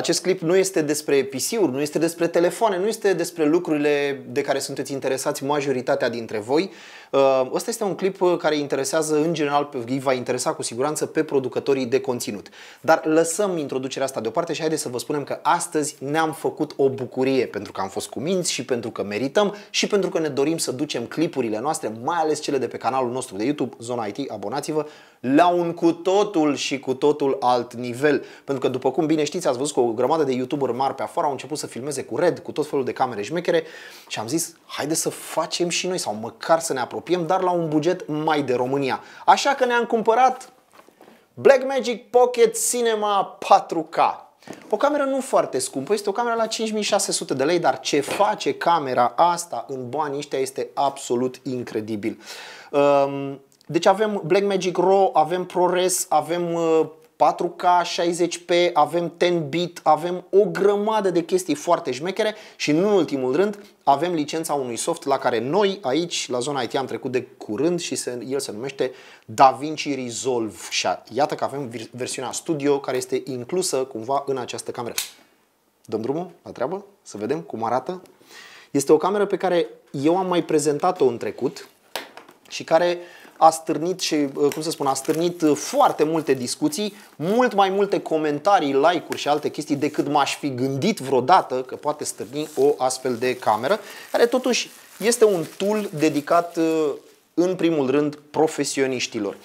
Acest clip nu este despre PC-uri, nu este despre telefoane, nu este despre lucrurile de care sunteți interesați majoritatea dintre voi. Uh, ăsta este un clip uh, care interesează în general, îi va interesa cu siguranță pe producătorii de conținut. Dar lăsăm introducerea asta deoparte și haideți să vă spunem că astăzi ne-am făcut o bucurie pentru că am fost cuminți și pentru că merităm și pentru că ne dorim să ducem clipurile noastre, mai ales cele de pe canalul nostru de YouTube, Zona IT, abonați-vă, la un cu totul și cu totul alt nivel. Pentru că după cum bine știți, ați văzut că o grămadă de YouTuberi mari pe afară au început să filmeze cu Red, cu tot felul de camere șmechere și am zis, haide să facem și noi sau măcar să ne apropiem, dar la un buget mai de România. Așa că ne-am cumpărat Blackmagic Pocket Cinema 4K. O cameră nu foarte scumpă, este o cameră la 5600 de lei, dar ce face camera asta în banii ăștia este absolut incredibil. Um, deci avem Blackmagic RAW, avem ProRes, avem 4K, uh, 60p, avem 10-bit, avem o grămadă de chestii foarte șmechere și în ultimul rând avem licența unui soft la care noi aici la zona IT am trecut de curând și se, el se numește DaVinci Resolve și iată că avem versiunea Studio care este inclusă cumva în această cameră. Dăm drumul la treabă să vedem cum arată. Este o cameră pe care eu am mai prezentat-o în trecut și care a stârnit și, uh, cum să spun, a stârnit uh, foarte multe discuții, mult mai multe comentarii, like-uri și alte chestii decât m-aș fi gândit vreodată că poate stârni o astfel de cameră, care totuși este un tool dedicat uh, în primul rând profesioniștilor.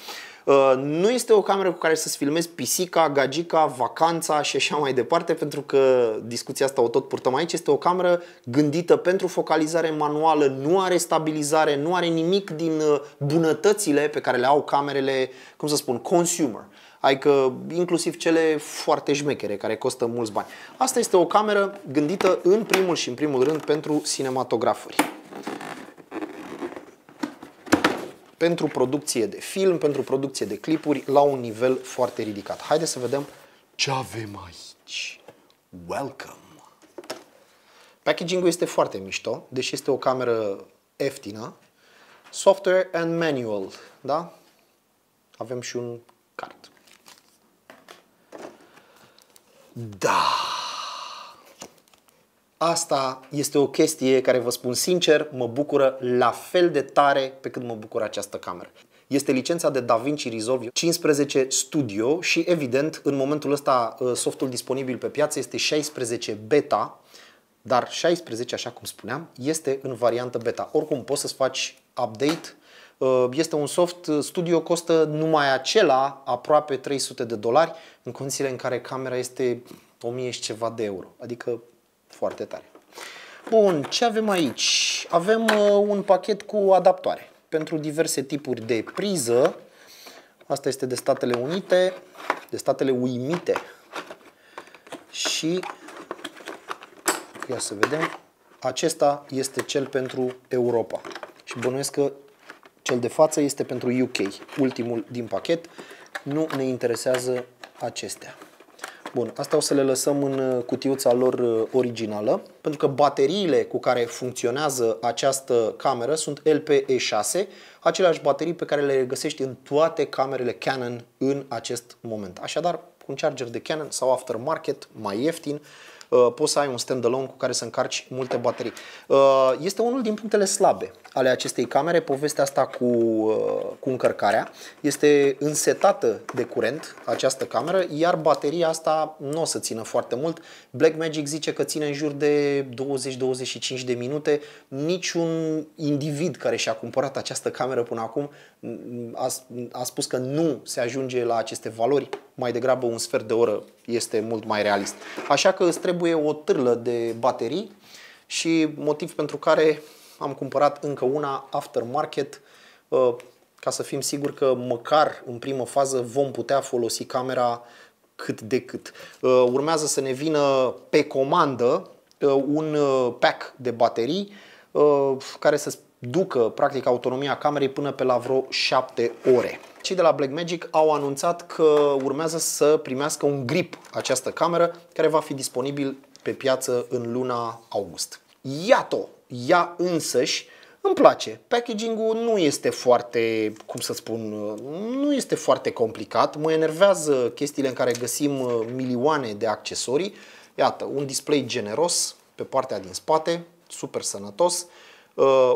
Uh, nu este o cameră cu care să-ți filmezi pisica, gagica, vacanța și așa mai departe, pentru că discuția asta o tot purtăm aici. Este o cameră gândită pentru focalizare manuală, nu are stabilizare, nu are nimic din uh, bunătățile pe care le au camerele, cum să spun, consumer. Adică inclusiv cele foarte șmechere, care costă mulți bani. Asta este o cameră gândită în primul și în primul rând pentru cinematografuri. Pentru producție de film, pentru producție de clipuri la un nivel foarte ridicat. Haideți să vedem ce avem aici. Welcome! Packaging-ul este foarte mișto, deși este o cameră ieftină. Software and manual, da? Avem și un card. Da! Asta este o chestie care vă spun sincer, mă bucură la fel de tare pe cât mă bucură această cameră. Este licența de DaVinci Resolve 15 Studio și evident în momentul ăsta uh, softul disponibil pe piață este 16 beta, dar 16, așa cum spuneam, este în variantă beta. Oricum poți să-ți faci update uh, este un soft, uh, studio costă numai acela aproape 300 de dolari în condițiile în care camera este 1000 și ceva de euro. Adică foarte tare. Bun, ce avem aici? Avem uh, un pachet cu adaptoare pentru diverse tipuri de priză. Asta este de Statele Unite, de Statele Uimite. Și, ia să vedem, acesta este cel pentru Europa. Și bănuiesc că cel de față este pentru UK, ultimul din pachet. Nu ne interesează acestea. Bun, asta o să le lăsăm în uh, cutiuța lor uh, originală, pentru că bateriile cu care funcționează această cameră sunt LPE6, aceleași baterii pe care le găsești în toate camerele Canon în acest moment. Așadar, cu un charger de Canon sau aftermarket mai ieftin, Uh, poți să ai un standalone cu care să încarci multe baterii. Uh, este unul din punctele slabe ale acestei camere, povestea asta cu, uh, cu încărcarea. Este însetată de curent această cameră, iar bateria asta nu o să țină foarte mult. Blackmagic zice că ține în jur de 20-25 de minute. Niciun individ care și-a cumpărat această cameră până acum a, a spus că nu se ajunge la aceste valori, mai degrabă un sfert de oră este mult mai realist. Așa că îți trebuie o târlă de baterii și motiv pentru care am cumpărat încă una aftermarket uh, ca să fim siguri că măcar în primă fază vom putea folosi camera cât de cât. Uh, urmează să ne vină pe comandă uh, un pack de baterii care să ducă practic autonomia camerei până pe la vreo 7 ore. Cei de la Blackmagic au anunțat că urmează să primească un grip această cameră care va fi disponibil pe piață în luna august. Iată, ea însăși îmi place. Packaging-ul nu este foarte, cum să spun, nu este foarte complicat. Mă enervează chestiile în care găsim milioane de accesorii Iată, un display generos pe partea din spate, super sănătos, uh,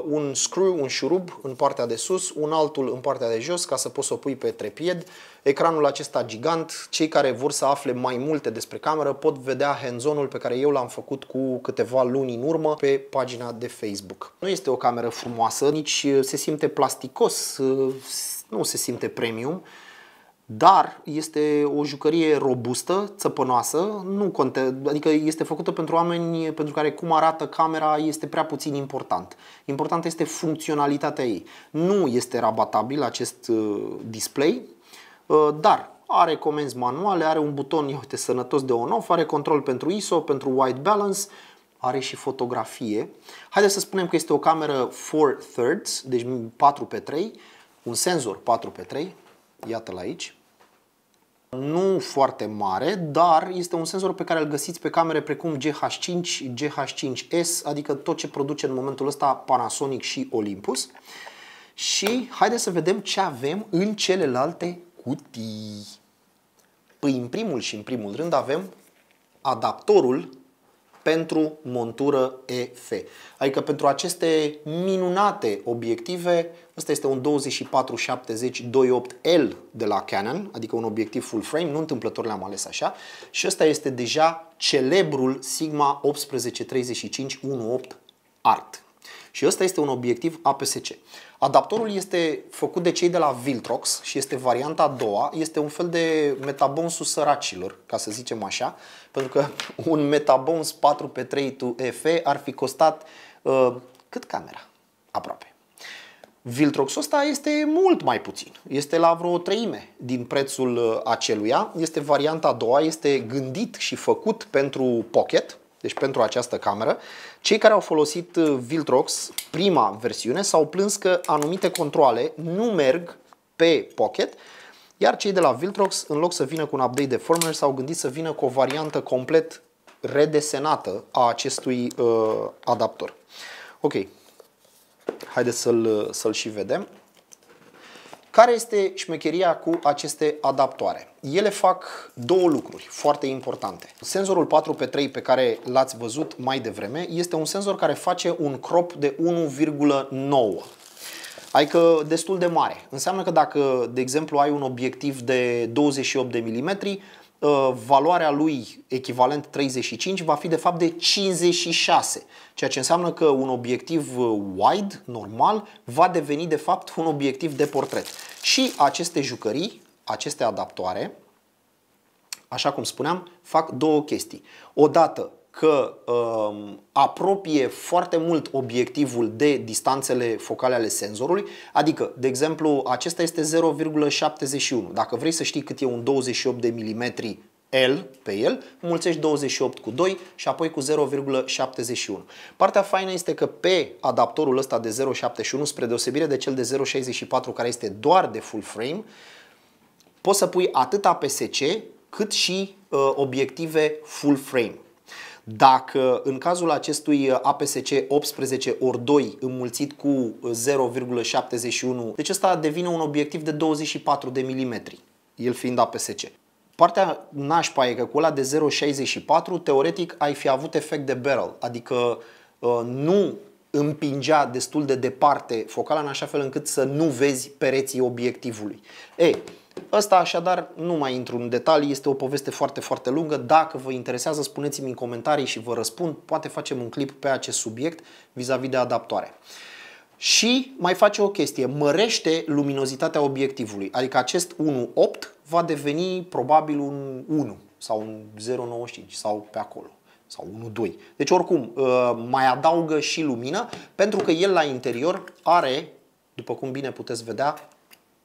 un screw, un șurub în partea de sus, un altul în partea de jos ca să poți să o pui pe trepied. Ecranul acesta gigant, cei care vor să afle mai multe despre cameră pot vedea hands-on-ul pe care eu l-am făcut cu câteva luni în urmă pe pagina de Facebook. Nu este o cameră frumoasă, nici se simte plasticos, uh, nu se simte premium, dar este o jucărie robustă, țăpănoasă, nu conte, adică este făcută pentru oameni pentru care cum arată camera este prea puțin important. Important este funcționalitatea ei. Nu este rabatabil acest uh, display, uh, dar are comenzi manuale, are un buton uite, sănătos de on-off, are control pentru ISO, pentru white balance, are și fotografie. Haideți să spunem că este o cameră 4 thirds, deci 4 pe 3, un senzor 4 pe 3, iată-l aici, nu foarte mare, dar este un senzor pe care îl găsiți pe camere precum GH5, GH5S, adică tot ce produce în momentul ăsta Panasonic și Olympus. Și haideți să vedem ce avem în celelalte cutii. Păi în primul și în primul rând avem adaptorul pentru montură EF. Adică pentru aceste minunate obiective, ăsta este un 24-70-28L de la Canon, adică un obiectiv full frame, nu întâmplător le-am ales așa, și ăsta este deja celebrul Sigma 1835-18 Art. Și ăsta este un obiectiv APS-C. Adaptorul este făcut de cei de la Viltrox și este varianta a doua. Este un fel de metabonsus săracilor, ca să zicem așa, pentru că un metabons 4x3 to FE ar fi costat uh, cât camera? Aproape. Viltroxul ăsta este mult mai puțin. Este la vreo treime din prețul uh, aceluia. Este varianta a doua, este gândit și făcut pentru pocket, deci pentru această cameră. Cei care au folosit uh, Viltrox, prima versiune, s-au plâns că anumite controle nu merg pe Pocket, iar cei de la Viltrox, în loc să vină cu un update de firmware, s-au gândit să vină cu o variantă complet redesenată a acestui uh, adaptor. Ok, haideți să-l să și vedem. Care este șmecheria cu aceste adaptoare? Ele fac două lucruri foarte importante. Senzorul 4x3 pe care l-ați văzut mai devreme este un senzor care face un crop de 1,9 adică destul de mare. Înseamnă că dacă, de exemplu, ai un obiectiv de 28 de mm, Uh, valoarea lui echivalent 35 va fi de fapt de 56, ceea ce înseamnă că un obiectiv uh, wide, normal, va deveni de fapt un obiectiv de portret. Și aceste jucării, aceste adaptoare, așa cum spuneam, fac două chestii. Odată că um, apropie foarte mult obiectivul de distanțele focale ale senzorului, adică, de exemplu, acesta este 0,71. Dacă vrei să știi cât e un 28 de mm L pe el, mulțești 28 cu 2 și apoi cu 0,71. Partea faină este că pe adaptorul ăsta de 0,71, spre deosebire de cel de 0,64 care este doar de full frame, poți să pui atât APS-C cât și uh, obiective full frame. Dacă în cazul acestui APS-C 18 ori 2 înmulțit cu 0,71, deci ăsta devine un obiectiv de 24 de milimetri, el fiind APS-C. Partea nașpa e că cu ăla de 0,64 teoretic ai fi avut efect de barrel, adică uh, nu împingea destul de departe focala în așa fel încât să nu vezi pereții obiectivului. Ei, Ăsta așadar nu mai intru în detalii, este o poveste foarte, foarte lungă. Dacă vă interesează, spuneți-mi în comentarii și vă răspund. Poate facem un clip pe acest subiect vis-a-vis -vis de adaptoare. Și mai face o chestie, mărește luminozitatea obiectivului, adică acest 1.8 va deveni probabil un 1 sau un 0.95 sau pe acolo sau 1.2. Deci oricum uh, mai adaugă și lumină pentru că el la interior are, după cum bine puteți vedea,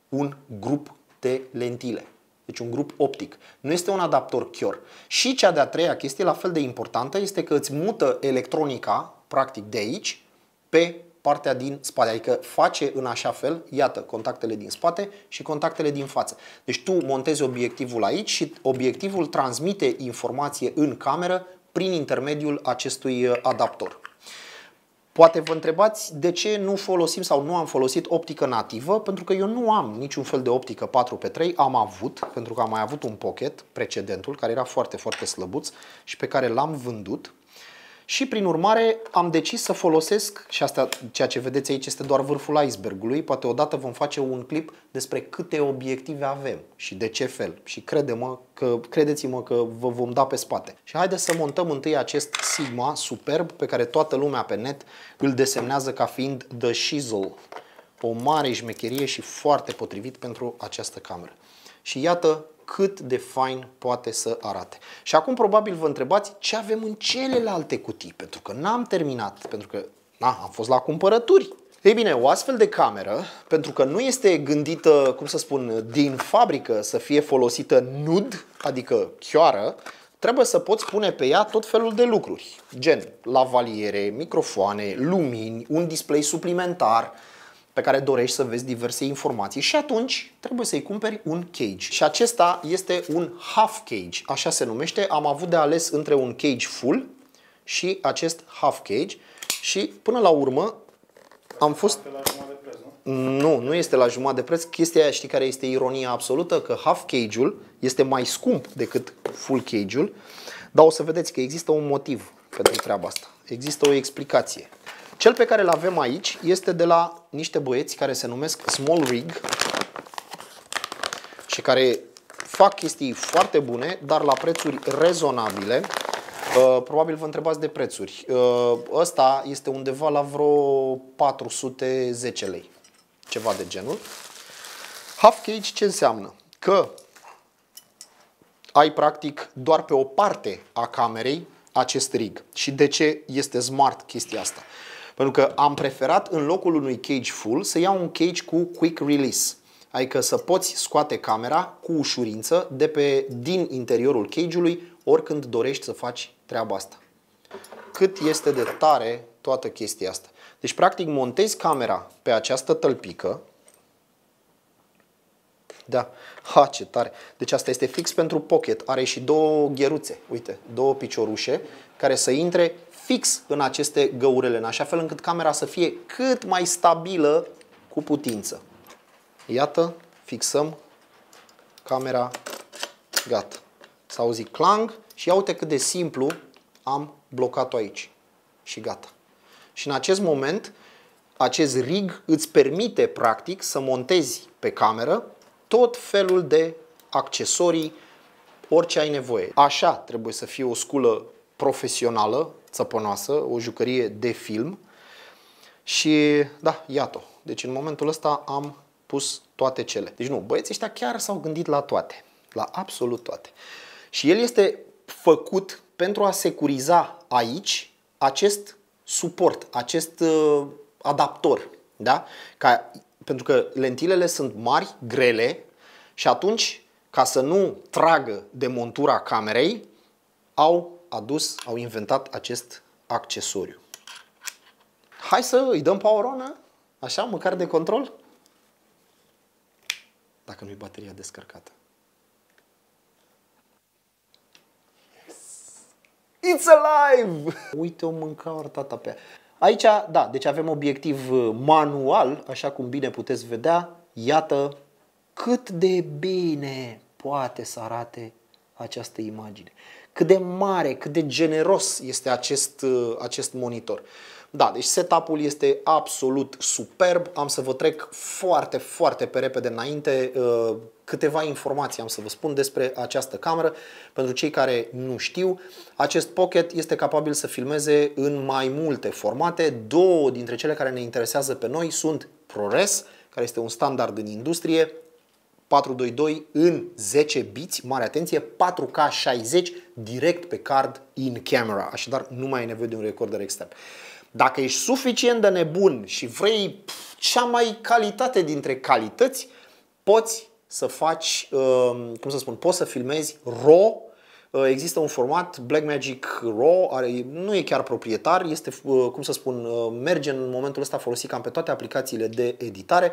un grup de lentile. Deci un grup optic. Nu este un adaptor Chior. Și cea de-a treia chestie, la fel de importantă, este că îți mută electronica, practic de aici, pe partea din spate. Adică face în așa fel, iată, contactele din spate și contactele din față. Deci tu montezi obiectivul aici și obiectivul transmite informație în cameră prin intermediul acestui adaptor. Poate vă întrebați de ce nu folosim sau nu am folosit optică nativă, pentru că eu nu am niciun fel de optică 4x3, am avut, pentru că am mai avut un pocket, precedentul, care era foarte, foarte slăbuț și pe care l-am vândut și prin urmare am decis să folosesc, și asta ceea ce vedeți aici este doar vârful icebergului, poate odată vom face un clip despre câte obiective avem și de ce fel. Și crede-mă că, credeți-mă că vă vom da pe spate. Și haideți să montăm întâi acest Sigma superb pe care toată lumea pe net îl desemnează ca fiind The Shizzle. O mare șmecherie și foarte potrivit pentru această cameră. Și iată cât de fain poate să arate. Și acum probabil vă întrebați ce avem în celelalte cutii, pentru că n-am terminat, pentru că na, am fost la cumpărături. Ei bine, o astfel de cameră, pentru că nu este gândită, cum să spun, din fabrică să fie folosită nud, adică chioară, trebuie să poți pune pe ea tot felul de lucruri, gen lavaliere, microfoane, lumini, un display suplimentar, pe care dorești să vezi diverse informații și atunci trebuie să-i cumperi un cage. Și acesta este un half cage, așa se numește. Am avut de ales între un cage full și acest half cage și până la urmă am fost... Nu, nu este la jumătate de preț. Chestia aia, știi care este ironia absolută? Că half cage-ul este mai scump decât full cage-ul, dar o să vedeți că există un motiv pentru treaba asta. Există o explicație. Cel pe care îl avem aici este de la niște băieți care se numesc Small Rig și care fac chestii foarte bune, dar la prețuri rezonabile. Uh, probabil vă întrebați de prețuri. Uh, ăsta este undeva la vreo 410 lei, ceva de genul. Half cage ce înseamnă? Că ai practic doar pe o parte a camerei acest rig. Și de ce este smart chestia asta? Pentru că am preferat în locul unui cage full să iau un cage cu quick release. Adică să poți scoate camera cu ușurință de pe, din interiorul cage-ului oricând dorești să faci treaba asta. Cât este de tare toată chestia asta. Deci, practic, montezi camera pe această tălpică. Da, ha, ce tare. Deci asta este fix pentru pocket. Are și două gheruțe, uite, două piciorușe care să intre fix în aceste găurele, în așa fel încât camera să fie cât mai stabilă cu putință. Iată, fixăm camera, gata. S-a auzit clang și ia uite cât de simplu am blocat-o aici. Și gata. Și în acest moment, acest rig îți permite, practic, să montezi pe cameră tot felul de accesorii, orice ai nevoie. Așa trebuie să fie o sculă profesională, țăpănoasă, o jucărie de film. Și da, iată. Deci în momentul ăsta am pus toate cele. Deci nu, băieții ăștia chiar s-au gândit la toate. La absolut toate. Și el este făcut pentru a securiza aici acest suport, acest uh, adaptor. Da? Ca, pentru că lentilele sunt mari, grele și atunci, ca să nu tragă de montura camerei, au adus, au inventat acest accesoriu. Hai să îi dăm power on, așa, măcar de control? Dacă nu-i bateria descărcată. Yes! It's alive! Uite, o mânca tata pe Aici, da, deci avem obiectiv manual, așa cum bine puteți vedea. Iată cât de bine poate să arate această imagine cât de mare, cât de generos este acest, uh, acest monitor. Da, deci setup-ul este absolut superb. Am să vă trec foarte, foarte pe repede înainte uh, câteva informații am să vă spun despre această cameră. Pentru cei care nu știu, acest Pocket este capabil să filmeze în mai multe formate. Două dintre cele care ne interesează pe noi sunt ProRes, care este un standard în industrie, 422 în 10 biți, mare atenție, 4K 60 direct pe card in camera, așadar nu mai ai nevoie de un recorder extern. Dacă ești suficient de nebun și vrei pf, cea mai calitate dintre calități, poți să faci, uh, cum să spun, poți să filmezi RAW Uh, există un format Blackmagic RAW, are, nu e chiar proprietar, este, uh, cum să spun, uh, merge în momentul ăsta folosit cam pe toate aplicațiile de editare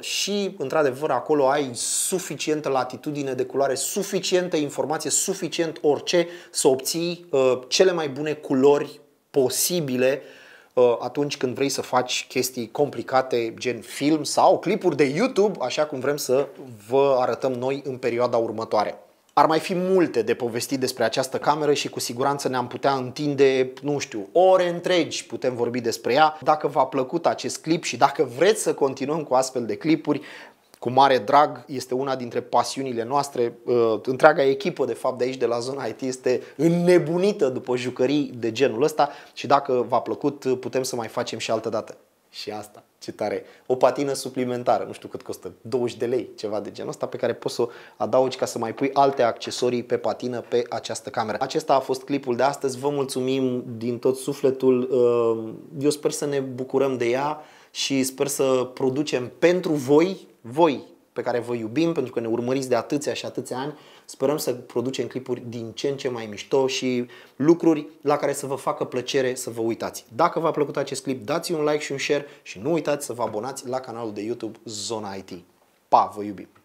și, într-adevăr, acolo ai suficientă latitudine de culoare, suficientă informație, suficient orice să obții cele mai bune culori posibile uh, atunci când vrei să faci chestii complicate, gen film sau clipuri de YouTube, așa cum vrem să vă arătăm noi în perioada următoare. Ar mai fi multe de povestit despre această cameră și cu siguranță ne-am putea întinde, nu știu, ore întregi putem vorbi despre ea. Dacă v-a plăcut acest clip și dacă vreți să continuăm cu astfel de clipuri, cu mare drag, este una dintre pasiunile noastre. Uh, întreaga echipă, de fapt, de aici, de la zona IT, este înnebunită după jucării de genul ăsta și dacă v-a plăcut, putem să mai facem și altă dată. Și asta, ce tare. O patină suplimentară, nu știu cât costă, 20 de lei, ceva de genul ăsta, pe care poți să o adaugi ca să mai pui alte accesorii pe patină pe această cameră. Acesta a fost clipul de astăzi, vă mulțumim din tot sufletul, uh, eu sper să ne bucurăm de ea și sper să producem pentru voi, voi pe care vă iubim, pentru că ne urmăriți de atâția și atâția ani, sperăm să producem clipuri din ce în ce mai mișto și lucruri la care să vă facă plăcere să vă uitați. Dacă v-a plăcut acest clip, dați un like și un share și nu uitați să vă abonați la canalul de YouTube Zona IT. Pa, vă iubim!